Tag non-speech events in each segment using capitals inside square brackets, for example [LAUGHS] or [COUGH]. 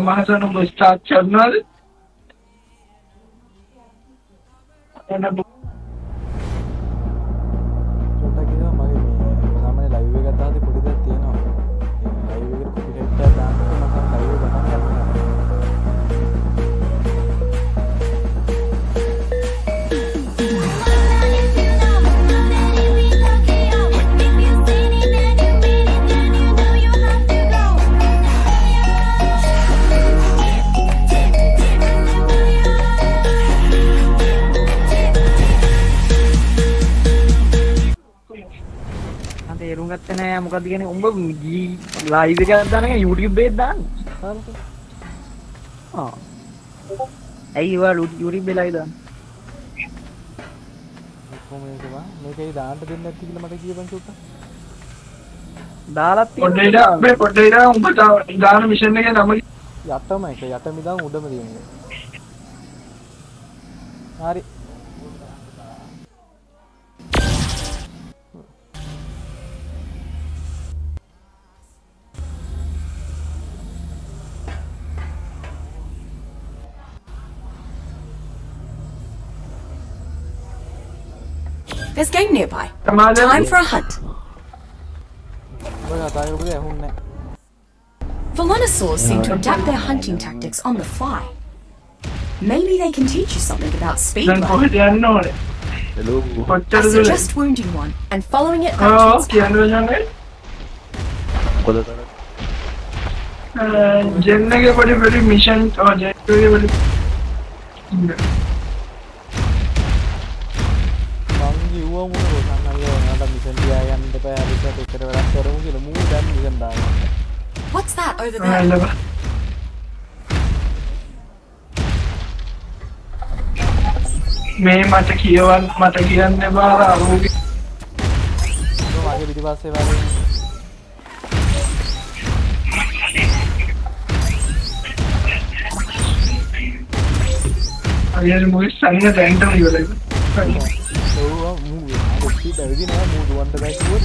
දැන් මහසන ඔබ ස්ටාර්ට් මොකද කියන්නේ? උඹ ලයිව් එකක් දාන එක YouTube එකේ දාන්න. ආ. ඇයි ඒවා YouTube එකේ ලයිව් දාන්න? කොහොමද ඒවා මේකේ දාන්න දෙන්නේ නැති කියලා මට කියපන් චොට්ටක් දාලා පොඩ්ඩ මේ පොඩ්ඩ උඹට දාන මිෂන් එකේ නම යටම එක යට මිදන් උඩම තියෙන්නේ හරි There's game nearby. Time for a hunt. Velanosaurs seem to adapt their hunting tactics on the fly. Maybe they can teach you something about speed running. I suggest wounding one and following it Oh, to its path. जेलने के बड़े बड़े mission और jail के එපා යාළුවට එකට වැඩක් කරමු කියලා මූ දැන් මිෂන් දානවා What's that over ආ, there? එළව. මේ මට කියවන්න මට කියන්න එපා අරුගේ මගේ පිටිපස්සේ වගේ අයියෝ මොකද සංග දැන්ටම ඉවරයි ඔව්වා මූ අර ස්පීඩ් ඇවිදිනවා මූ දුවන්න බෑ කිව්වොත්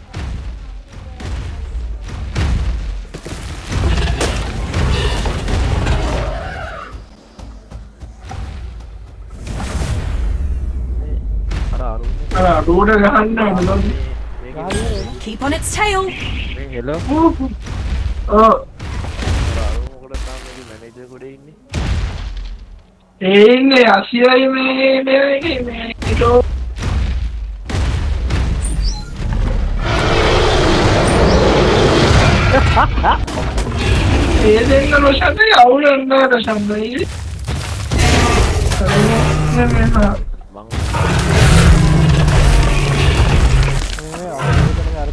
අඩුවට ගහන්න Keep on its tail. ඔව් ඒ ඉන්නේ අසියයි මේ මේ මේ ඒ දෙන්න රොෂන්ගේ අවුලන්න රොෂන්ගේ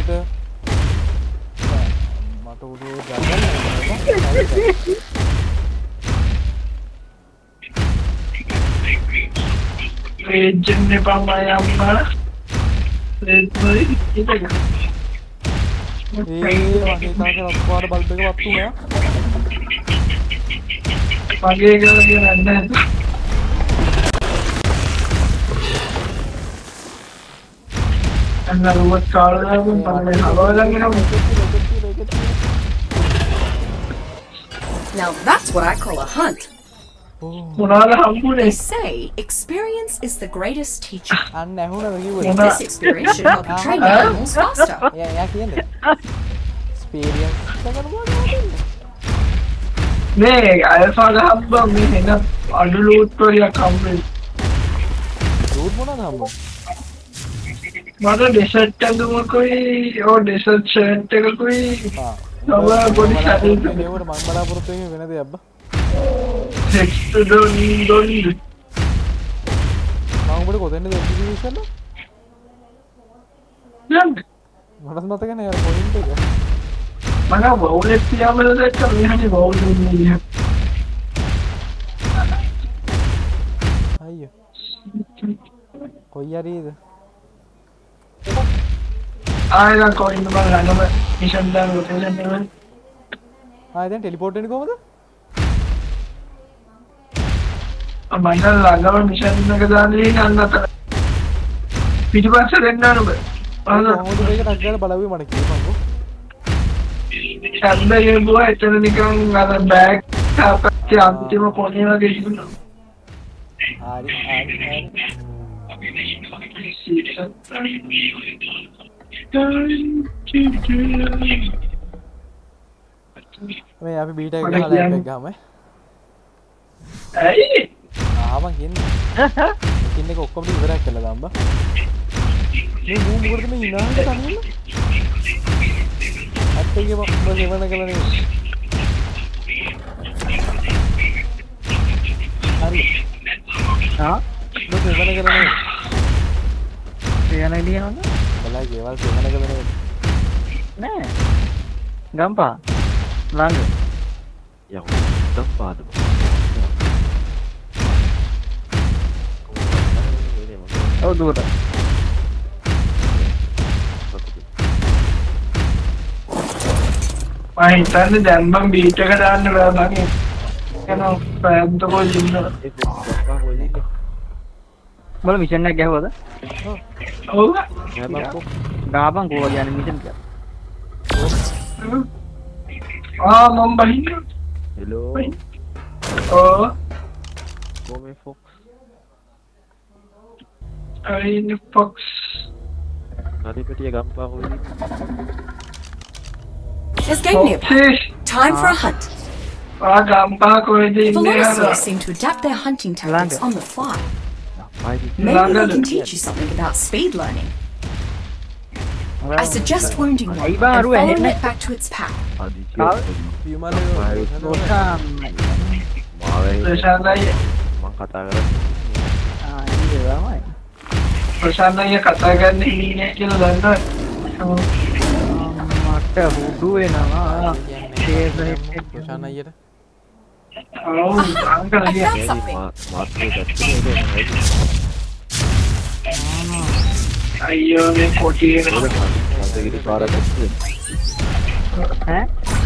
මාව හිර වෙලා උඩේට මට උඩේ ගන්න රේජ්ජන්න එපා මය අම්මා රේජ්මයි ඉතක මගේ තාක ලක්වාට බල්බ එක වත්තුනා මගේ කියලා කියන Now that's what I call a hunt. They say experience is the greatest teacher. [LAUGHS] this experience should help you train your animals faster. [LAUGHS] Experience. Nee, Alpha gehabt, wir haben Anulot, ja, Kampel. Loot, wo dann haben wir? මට dessert ඇඳුමකුයි ඕ dessert shirt එකකුයි. තව පොඩි ශරීර නවට මං බලාපොරොත්තුව වෙන දෙයක්බ සෙක්ස්ට ඩොන් ඩොන් මංකට කොතෙන්ට දෙවිශන්න යන්න මටත් මතකන ය පොයින්ට එක. මට බවුලෙක් තියාමල දැක්ක මෙහනි බවුල් අයිය. කොයි අරීද ආයක කොයින්න බල ගනම මිෂන්දා රොටේෂන් ආයතැන් ටෙලිපෝට්ටනි කොමද මයින ළඟම මිෂන් එක දාන්නේ ගන්න අතර පිටිපස්ස දෙන්න නුබ හොද ඒක ටක්ගල බලව මට කියපංකු සැබ්බ යබුව එතන නිකන් අර බෑග් තාපච්ච අන්තිම කොනේ වගේ තිබුණා ආරි ආරි ආරි මේ අපි බීට. ගම ඇයි? ආම කියන්න ඉන්න. එක ඔක්කොමට ඉවරක් කළ දම්බ මේ මූමුකරටම ඉනාට තන්න ඇත්තගේ උඹ සෙවන කලන හරි. සෙවන කරන කියන බලා ගෙවල් සෙවන කලන නෑ. ගම්පා. ළඟ. යහුත්තම් පාදම ඔව් දුවට. මම හිතන්නේ දැන් මම බීට් එක දාන්න බෑ මගේ යන පැද්දකෝ ඉන්න බල මිෂන් එකක් ගැහුවද ඔව් ගාපන් කෝවද යන මිෂන් එක ආ මම බහින්න හෙලෝ ඕ කෝමේ ෆොක්ස් අයින් ෆොක්ස් නදිපටිය ගම්පා හොයි There's game nearby. Fox Time for a hunt. ආ ගම්පා කොහෙද ඉන්නේ අර Velociraptors seem to adapt their hunting tactics Langa. on the fly. ආයිදි Maybe they Langa. can teach you something about speed learning. I suggest wounding one Ay, and ba, Aru, eh, following eh. it back to its pack. ආදිචි පියමල මාවේ ප්‍රශාන්තය මං කතා කර තමයි ප්‍රශාන්තය කතා ගන්න ඉන්නේ කියලා දන්නවා මට හුඩු වෙනවා ප්‍රශාන අයට ඔව් අංකල් I කිය found something. මාත්‍රය ගත්තේ අයියෝ මේ කොටියේ පන්සගිරි පාරක් ඈ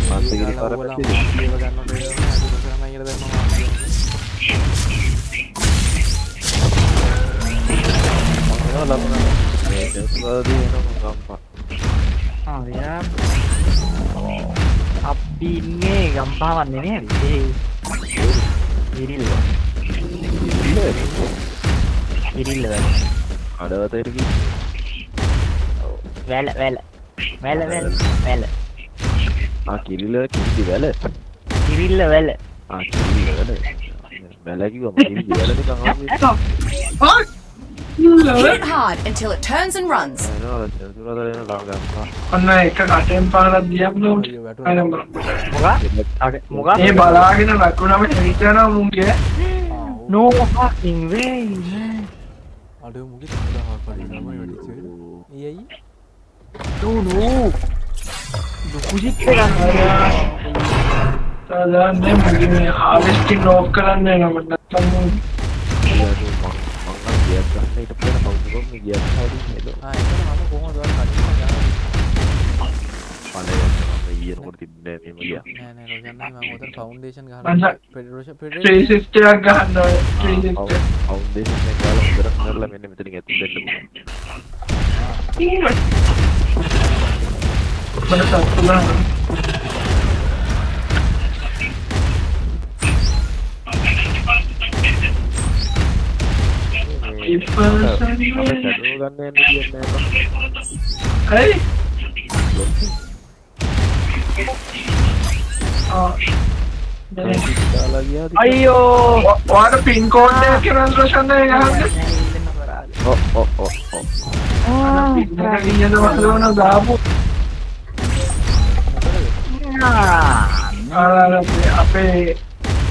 පන්සගිරි පාරක් ගම්පා ආ අපි ඉන්නේ ගම්පාවන්නේ නේ ඉරිල්ල ඉරිල්ල අඩවතයටකි වැල වැල වැල වැල වැල කිරිල්ල කිරිදි වැල වැල කිරිල්ල වැල වැලක Hit hard until it turns and runs. అన్న ఇక్కడ అటెం పాడ దియాబ్లో ఆయన ముగా ముగా ఏ బలాగిన లక్కునమ చెయ్యనా ముంగే నో ఫకింగ్ వే అడు ముగి తడ హాపడి నమ ఎడిచే ఏయ్ నో నో దుకుజిత్తరా తదా నే ముగి హార్వెస్టింగ్ నోకరనే నమ నత్తము නමට නැත්තම් මං ගියත් ගන්න ඊට පෙර කවුරුම ගියත් හරි හෙලෝ ආ එතන මම කොහොමද කඩින්න ගන්න පලයම ඊයනකොට තිබ්බෑ මෙම ගිය නෑ නෑ රෝෂන් නෑ මම උතන ෆවුන්ඩේෂන් ගහලා මං- පෙඩරෝෂන්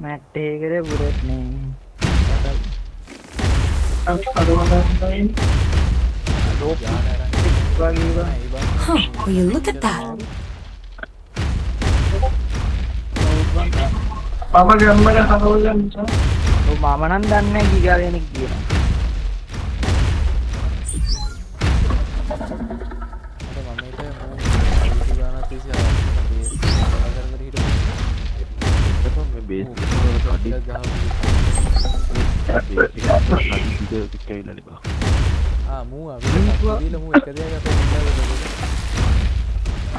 තියෙනවද මැට්ටේකර බුරත් නේ you look at that? මම ගම්මට හරවගන්න නිසා. මම නම් දන්න ගිගාලයෙනෙක් කියන මම ගහ කයිලනි බා ආ මූ අවිල මූ එක දෙයක් අපේ ඉන්නවද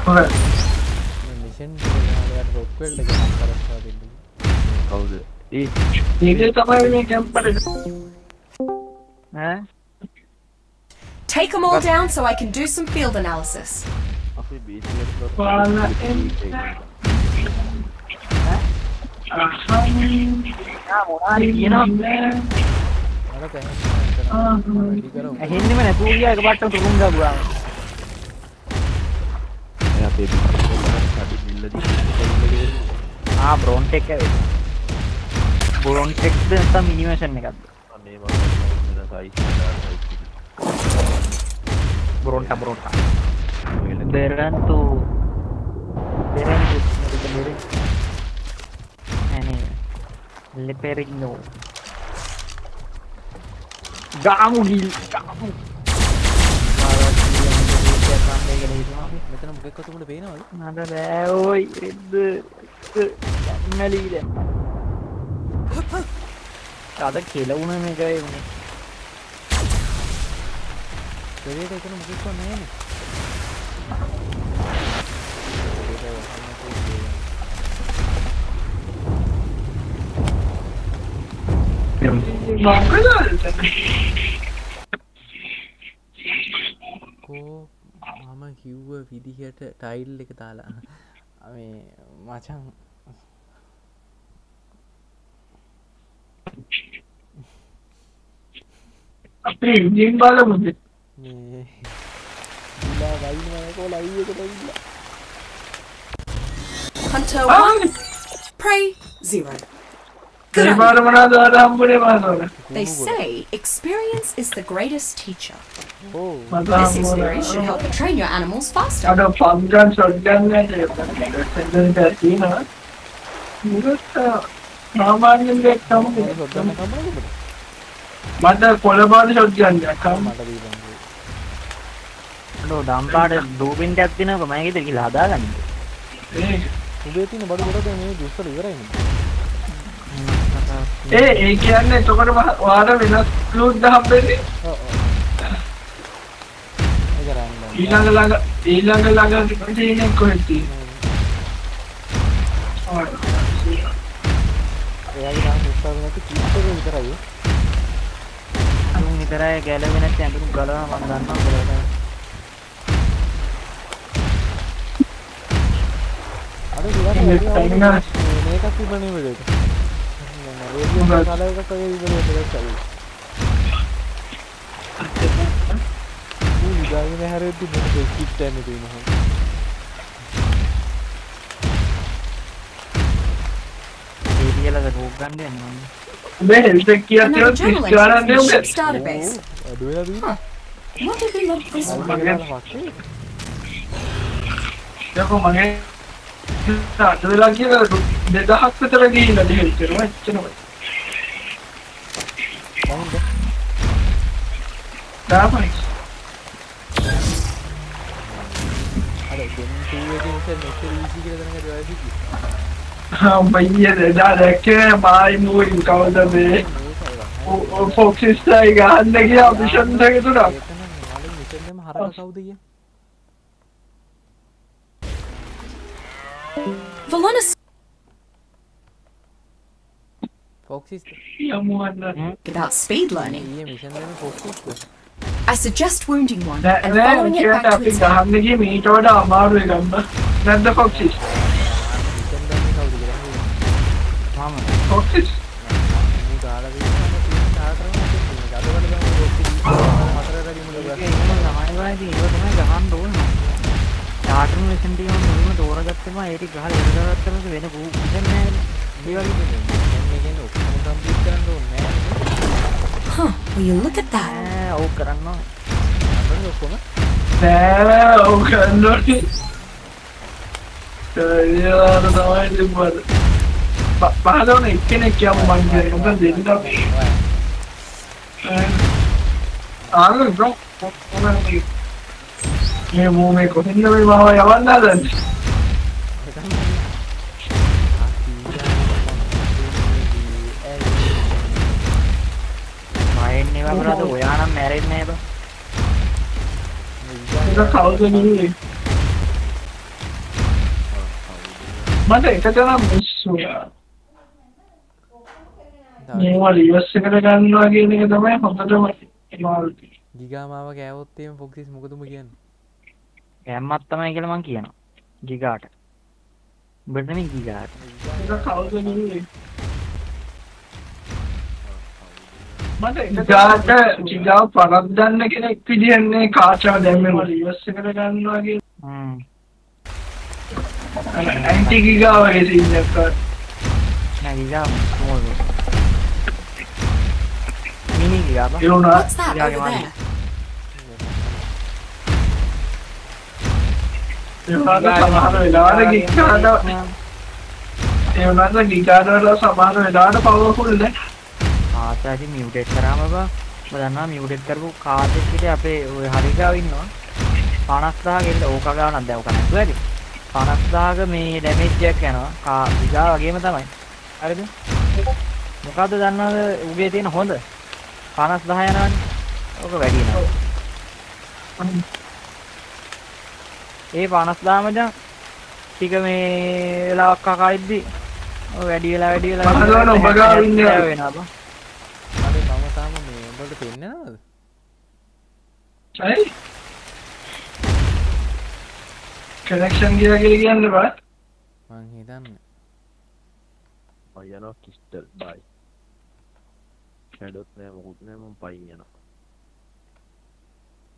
හොඳයි මිෂන් ගහලට රොක් වෙල්ඩ් එක නම් කරස්වා දෙන්න කවුද ඒ ඒකේ තමයි මේ කැම්පට ඈ Take them all down so I can do some field analysis. අපේ බේස් පාලා එන්න. මොනාරි කියනවා මට තැන් වැඩි කරමු ඇහෙන්නෙම නැතුව ගියා එක පට්ට තුරුම් ගබුවා. අපේ අඩි මිල්ලදී ආ බ්‍රොන්ට් එක ඇවිල්ලා බ්‍රොන්ට් එක්ද නැත්නම් මිනිමේෂන් එකක්ද? අනේ මම වෙන සයිස් බ්‍රොන්ටා බ්‍රොන්ටා බෙරන්තු. බෙරන්තු. බෙරන් අනේ ලෙපෙරිනෝ ගාමු ගිල්. ගාමු. මෙතන මොකෙක් අතුමට පේනවද නඩ බෑ ඕයි. රෙද්ද. මැලීද අද කෙලවුණ මේකයි වුණේ පෙරේට එතන මොකෙක්වත් නැහැනේ කෝ මම කිව්ව විදිහට ටයිල් එක දාලා මේ මචන් අපේ ඉන්ජින් බලමුද මේ ඉලා වයින්නකෝ ලයිව එකට ඉල්ලා Hunter Ah. 1, prey 0. They say experience is the greatest teacher. මට This experience should help you train your animals faster. මට කොළපාද ෂොට් ගන් එකක් මට දීපන්ගේ ඩෝ දම්පාට දූපින්ට ඇත්තිනක මයගෙත කියලා හදාගන්න ඒ උබේ තින බඩු ගොඩ මේ දුස්සල ඉවරයින ඒ ඒ කියන්නේ එතකොට මහ- ඔයාට වෙනස් ක්ලූඩ් හම්බෙන්නේ ඒකරන්න ඊළඟ ළඟ ඊළඟ ළඟ තියෙන කොහෙද තියෙන්නේ? එයාගේ නම් උත්සාහ නැති කීප එක විතරයි අනුන් විතරයි ගැලවෙන ඇඳුම් ගලවා මම දන්නවා බලන්න අද ඒක තනියම- මේකක් තිබනේ වෙලට රේඩියෝ කාලයක කගේ ඉවරට දැක්කයි ඌ නිදාගෙන හැරෙද්දි මොකද කිට් යන්නේ තියෙනවා හෙල්ප් ගන්න යන්න මේ හෙල්ත් එක කියත් Another journal entry ගානක් from the නෙමෙයි ship's database. අඩු වෙලා තියෙන්නේ What if we look this way? අල්ලගෙන පස්සේ යකෝ මගේ අද වෙලා කියලා දෙදහක් විතර ගිහිල්ලා හෙල්ත් කරනවා එච්චරමයි Давай. Speed learning. ඊයේ mission දෙම ෆොක්සිස් I suggest wounding one නෑ and නෑ following it කියන්න back to අපි its head. ගහන්න ගියේ මීට වඩා අමාරු එකක් නැද්ද ෆොක්සිස් මිෂන් දෙම කවුද කියලා මම ෆොක්සිස් මේ ගාලා තියෙනවා තියෙන කාටරම තියෙනවා අදවල ගම ෆොක්සිස් හතර රැදි මුල ඒක එහෙම තමයි බලන්නේ ඉතින් ඒක තමයි ගහන්න ඕනේ චාටර් මිෂන් ටික මම මුලින්ම තෝරගත්තම ඒ ටික ගහලා ඉවර කරගත්තම වෙන කූ මිෂන් නෑ ඒ වගේ මිෂන් එකෙන් ඔක්කොම කම්ප්ලීට් කරන්න ඕනේ නෑ Huh, will you look at that? නෑ ඕක කරන්න ඕනේ. අන්න ඔක්කොම නෑ ඔව් කරන්න ඕනේ ඒලාට තමයි තිබ්බද පහදවන එක්කෙනෙක් කියම මං කියන්නේ මොකද දෙන්න ආග බ්‍රෝ මේ මූ මේ කොහෙන්ද මේ මම යවන්න හදන්නේ කරාද [LAUGHS] ඔයා නම් මැරෙන්නේ නෑ බං? කවුද නෙමෙයි මට එක තැනක් මිස් වුණා. මේවා රිවර්ස් එකට ගන්නවා කියන එක තමයි හොඳටම මාරු ගිගාමාව කෑවොත්තේම ෆොක්සිස් මොකදම කියන්න? කැම්මත් තමයි කියලා මං කියනවා. ගිගාට. උඹට නෙමෙයි ගිගාට. කවුද නෙමෙයි මට ගාට චිගාව පරද්දන්න කෙනෙක් විදිහන්නේ කාචා දැම්මම රිවර්ස් එකට ගන්නවා කියන හ්ම්. ඇන්ටි ගිගාව වගේ සීන් එකක්. නෑ ගිගා ස්මෝල් මිනි ගිගා බං. ඒ වුණා. What's that? Yeah, over yeah, there? ඒ වුණාට සමහර වෙලාවට ගිගාට ඒ වුණාට ගිගාට වල සමහර වෙලාවට පවර්ෆුල් නෑ ආසාදි මියුටේට් කරාම බා. ඔබ දන්නවා මියුටේට් කරපු කාඩ් එකේ අපේ ඔය හරිගාව ඉන්නවා. 50000 ගෙල්ල ඕක ගානක් දැන් ඕක නැතුව ඇති. 50000ක මේ ඩැමේජ් එකක් යනවා. කා විගා වගේම තමයි. හරිද? මොකද්ද දන්නවද? උගේ තියෙන හොඳ. 50000 යනවනේ. ඕක වැඩි ඒ 50000ම දැන් ටික මේ වෙලාවක් කකා ඉද්දි. වැඩි වෙලා වැඩි වෙලා මම දන්නවා ඔබ ගාව ඉන්නේ. වෙනවා මේ උඹට පෙන්නනවද ඇයි? කනෙක්ෂන් ගියා කියලා කියන්න බෑ. මං හිතන්නේ. මම යනවා කිස්ටල් බයි ෂැඩොත් නෑ මොකුත් නෑ මම පයින් යනවා.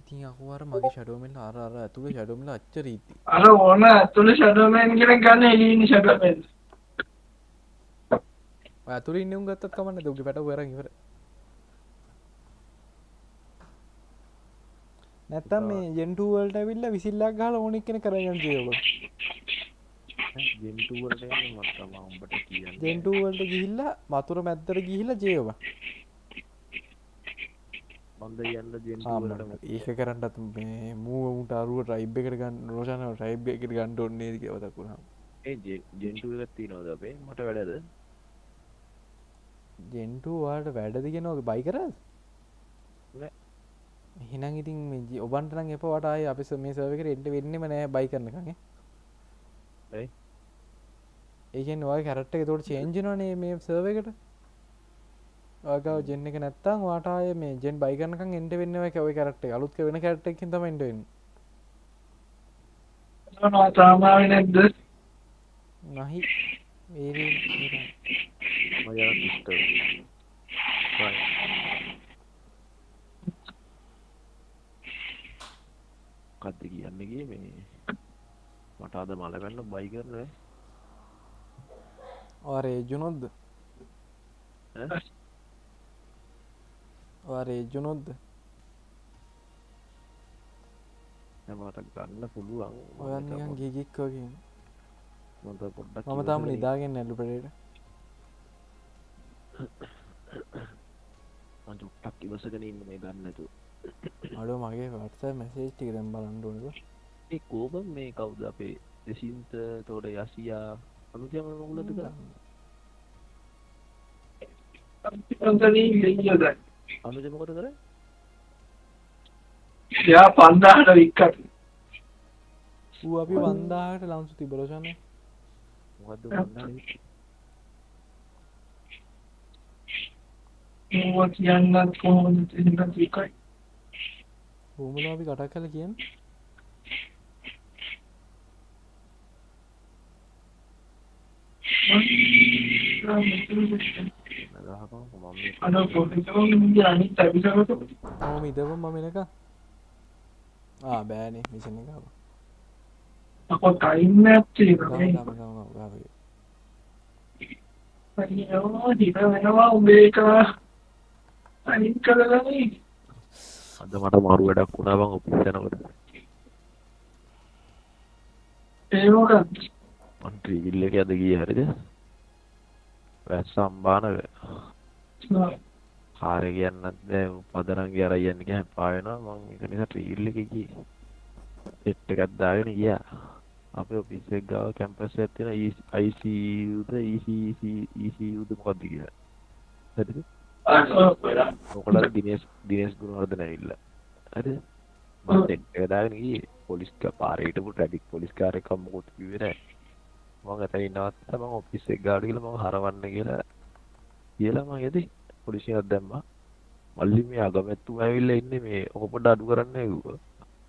ඉතින් අකුවර මගේ ෂඩෝමිල් අර අර ඇතුළේ ෂඩෝමිල් අච්චර ඉති අර ඕන ඇතුළේ ෂැඩෝමෑන් කෙනෙක් ගන්න එළියින් ෂැඩෝමෑන් ඇතුළ ඉන්නම් ගත්තත් කමන්න දුක පැට වර ඉවර නැත්තම් මේ ජෙන්ටුවල්ට ඇවිල්ල විසිල්ලක් ගහල ඕනෙක් කෙන කරගන්න ජයෝබ ජෙන්ටුවලට ගිහිල්ල මතුර මැත්තර ගිහිල ජෙන්ටුවලට ඒක කරන්නත් මේ මූට අරුව ටයිබ් එකට ගන්න රෝෂණ ටයිබ් එකට ගණ්ඩ ඔන්නේ වතකුණා ඒ ජෙන්ටුවලත් තියනවද අපේ? මට වැඩද? ජෙන්ටුවාට වැඩදිගෙන බයි කරද නෑ. හිනම් ඉතින් මේ ඔබන්ටන එපවට අය අපි මේ සවකට එට වෙන්නම නෑ බයි කරනකගේ ඇයි? ඒකෙන් ඔය කැරට්ට එක තොට චේන්ජනනේ මේ සර්වකට ආගව ජෙන්න එක නැත්තම් වාටය මේ ජෙන් බයිකනකන් එන්ට වෙන්නව කව කරට අලුත් වෙන කැට්ටක් තම එන්ටෙන් තාමාව නැද්ද? නහි. ඒ මම යනවා කිස්ටල් බයි කද්ද කියන්න ගියේ මේ මට අද මල ගන්න බයි කරන ආරේ ජුනොද්ද රේජ්ජුනොද්ද මට ගන්න පුළුවන්. ඔයන්නකන් ගිගික් වගේ මට පොඩ්ඩක් මම තාම නිදාගෙන් ඇල්ලු පටට චුට්ටක් ඉවසගෙන ඉන්න මේ ගන්නතු අඩු මගේ වත්ස මැසේජ් ටික දැම් බලන්ඩුවනක ඒ කෝබ මේ කවුද අපේ දෙසින්ත තෝට යසියා අනුජම මුලද කර දෙයියද අනුජමකොට කර යා පන්දාහට වික්කට ඌ අපි වන්දාහට ලංසු තිබරෝෂණ මොකක්ද වන්න ඒවා කියන්නත් කොහොමද එහෙම විකයි හෝමල අපි කටක් කල කියන්න ඕම ඉදව මමනක බෑනේ. මිෂණ එක අප ටයිම් ඇත්ේ හිත වෙනවා උබේක අනිත් කලගනී අද මට මරු වැඩක් වුණා බං ඔපිසනකට ඒමකත් ට්‍රීවිල්ල එක අද ගිය හරිද? වැස් සම්බානක කාරය කියන්නත් දැ පදරන්ගේ අරයන්න ගැ පායනවා මං එක නිසා ට්‍රීල්ල එක ගිය. එට්ට ගත්දාගෙන ගියා. අප ඔපිස්සෙක් ගාව කැම්පස් ඇතින අයිසද ඊසද මොකක්ද කිය හරි මොකලද දිනස් දිනස් ගුණවර්ද නැවිල්ල. හරි මටදාගෙන ගිය. පොලිස්ක පාරයටපු ටැඩික් පොලිස්කාරකම් මොකොත් කිවෙන මං ඇතයි නවත් මං ඔපිස්සෙක් ගාඩ කියල මං හරවන්න කියලා කියලා මං ඇති පොලිසියක් දැම්ම. මල්ලි මේ අගමැත්තු ඇවිල්ල ඉන්න මේ ඔකොපට අඩු කරන්න ඇව්ව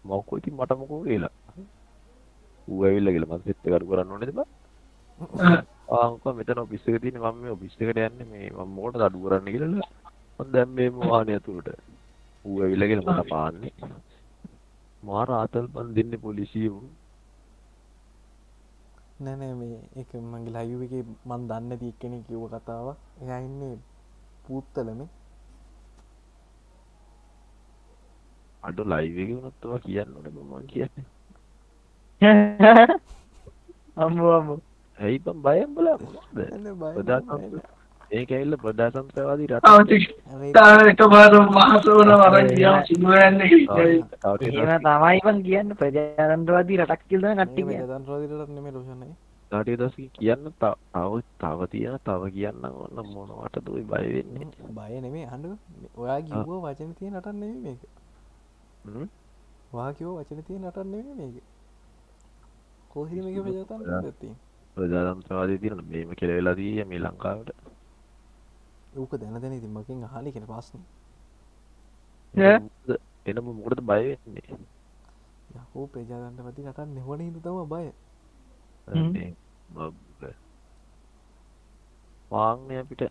මවකෝ ඉතින් මටමකෝ කියලා. ඌ ඇවිල්ල කියල මත් එත්ත කරු කරන්න ඕනෙද බා? ආංක මෙතන ඔපිස්සක තියෙන මම මේ ඔපිස් එකට යන්නේ මේ මම මොකටද අඩු කරන්න කියලා. මම දැන් මේ වාහනය ඇතුළට. ඌ ඇවිල්ලා කියලා මට පාන්නේ. මාර ආතල් පන් දෙන්නේ පොලිසියෝ. නැනෑ මේ එක මගේ ලයිව එක මන් දන්න තික්කෙන කිව්ව කතාව. එයා ඉන්නේ පුත්තලම. අඩු ලයිව එක වුණත්වා කියන්න ඕනේ මම කියන්නේ. [LAUGHS] අම්මෝ අම්මෝ. ඇයි බං බයෙන් බලා මොකද ඒක ඇවිල්ලා ප්‍රජාතන්ත්‍රවාදී රට. එක පාර මහසවන වර කියා සිදුවන්න. එහෙම තමයි බං කියන්න ප්‍රජාතන්ත්‍රවාදී රටක් කියලා කට්ටිය කියන්නේ. දන්රෝදිරට නෙම රෝෂණය ටේ දස කියන්න ත- තව තව තියෙන තව කියන්න ඔන්න මොනවට දුයි බය වෙන්නේ? බය නෙමේ අඩු ඔයා කිව්ව වචන තිය නටන්න නෙමේ මේක. හ්ම්? වා කිවෝ වචන තිය නටන්න නෙමේ මේක. කොහිද මේක ප්‍රජාතන් ඇත්ති ප්‍රජාතන්ත්‍රවාදී තියෙන මේම කෙලවෙලා දී මේ ලංකාවට ඕක දැන දැන ඉතින් මකින් හලි කෙන පස්සන එනම මොකටද බය වෙන්නේ? යහෝ ප්‍රජාතන්ට පති නටන්න නෙවන හිද තම බය. වාංනය අපිට.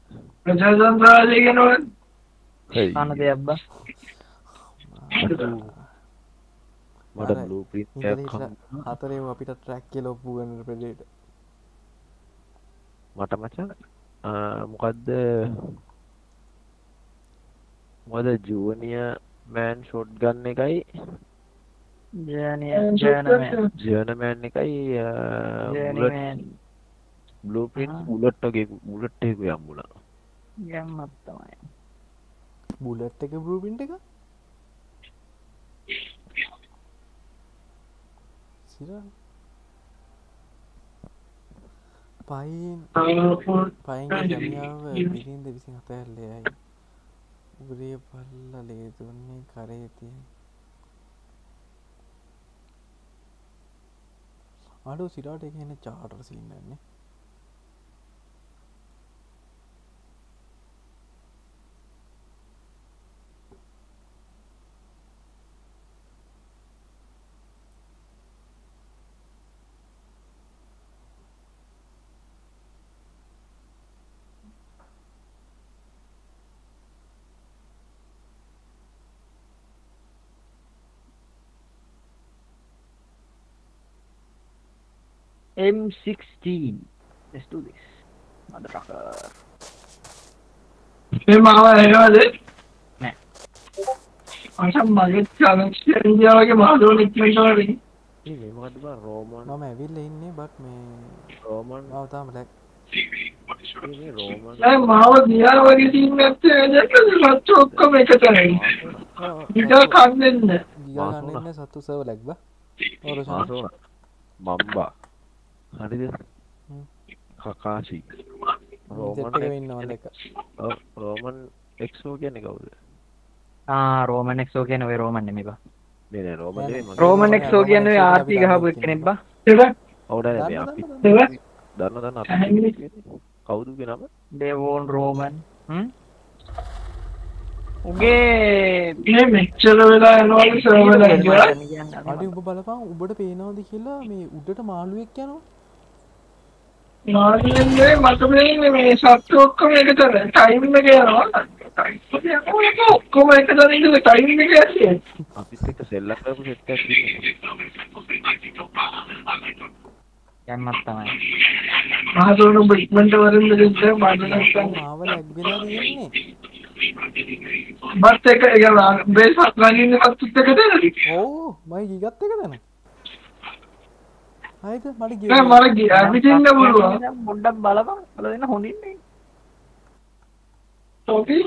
ප්‍රජාතන්ත්‍රවාදය ගෙනව අන දෙයක් බං. මට බ්ලූ ප්‍රින්ට් එකක් හම්බුණා. හතරේ අපිට ට්‍රැක් කියල ඔප්පු ගන්න ප්‍රඩේට මට මචන් මොකක්ද මොද ජුවනිය මෑන් ෂොට් ගන්න එකයි. ජනය ජනමෑන් එකයි ජනමෑන් බ්ලූ පින් ආ. බුලට්ගේ බුලට්ටෙකු යම්බුණා ගැම්මත් තමයි. බුලට් එක බරූපින්ට එක? සිර පයින් පයින් ජමියාව පිරින්ද විසින් අතඇල්ලයයි උරේ පල්ල ලේදුන්නේ කරේ තිය අඩු සිරාට එක එන චාටර් සින්නන්නේ M16 let's do this motherfucker. මේ මාව ඇහෙනවද නෑ. අසම් මගේ චලන්ස් ඉන්දියාවගේ මාදෝන ඉක්මනට වලින් ඒ මේ මොකද්ද බං රෝමන් මම ඇවිල්ල ඉන්නේ බත් මේ රෝමන් අවතාම ලැක් මේ රෝමන් නෑ මාව දියා වගේ තින් නැත්තේ දැක්කද සත්තු ඔක්කොම එක තැනයි විතර කන් දෙන්න ගියා ගන්න සත්තු සර්ව ලැක්බ ඔරසන මාසෝන මම්බා හරිද හ්ම්. කකාශි. එක රෝමන් එක්සෝ කියන්නේ කවුද? ආ රෝමන් එක්සෝ කියන ඔය රෝමන් නෙමෙයි බා. රෝමන් කියන්නේ ඔය ආර්පී ගහපු එක්කෙනෙක් බා. දෙවක් ඔව් නෑ මේ දන්න, අපි දන්න. කවුද නම? ඩේවෝන් රෝමන් හ්ම්? උගේ මේ මෙච්චර වෙලා යනවලු සර්වර් එක. අඩි උඹ බලපන් උබට පේනවද කියලා මේ උඩට මාළුවෙක් යනවා මට පේන්නේ මේ සත්තු ඔක්කොම එක තැන ටයිම් එක යනවා. ටයිම් එක යනකොට ඔක්කොම එක තැන ඉඳලා ටයිම් එක යන්නේ අපිත් එක්ක සෙල්ලම් කරපු සෙට් එකක් තියෙනවා යන්නත් තමයි මහසෝන ඔබ ඉක්මනට වරින්ද දෙන්න? මට නැත්තම් මාව ලැග් වෙලා තියෙන්නේ. බත් එක එක බේස් හත් ගන්න සත්තුත් එක තැනද ඕ මයි ගිගත් එක දැන හයිද මට නෑ මට ගිය. ඇවිදින්න පුළුවන්. පොඩ්ඩක් බලපන්. බලන්න හොඳින් ඔකේ